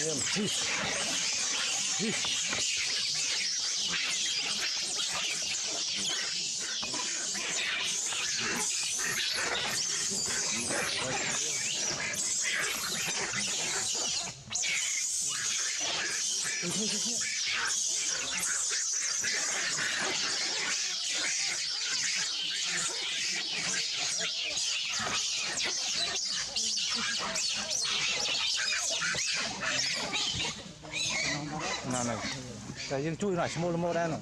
Em. Hi. Hi. Thôi, thôi, nào này cái riêng chui lại small mô đen rồi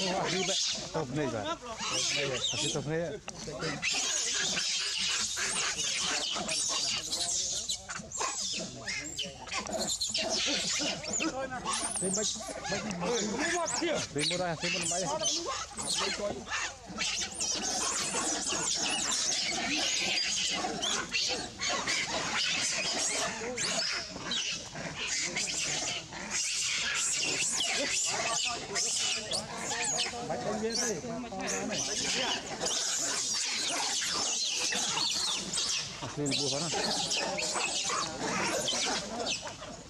Wah, ini Pak. Top nih, Pak. Masih top nih. Bên bách, bách, bên mua bên mua máy. Bách con viên đây, con đó này. Lên bùa phán à? Nó thăm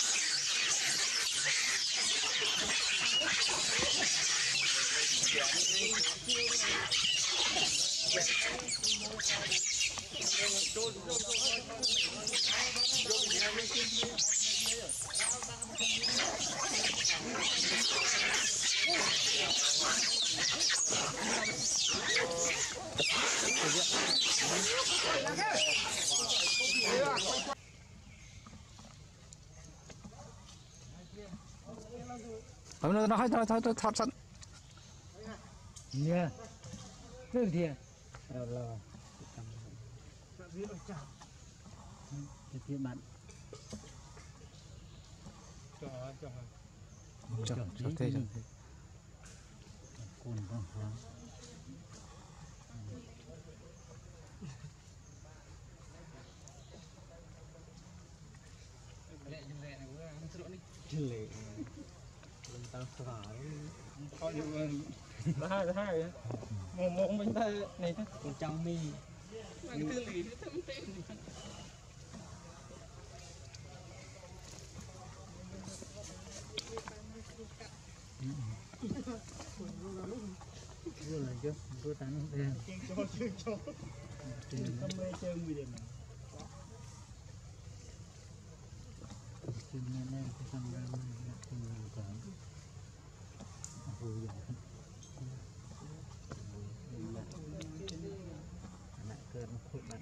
Thôi nó nói thôi thôi thôi thật sẵn. Nha. Nước thì rồi rồi. Thì thì bạn Cho cho cho cho thế cho cồn con hả? Hai hai một một mình ta này chứ. Con trong mi Bạn cứ lì nó thấm tên. Vừa là chứ Vừa tán đen Cho cho cho. Tâm mê chơi người điểm. Này này cái thằng ra เกินขุดมัน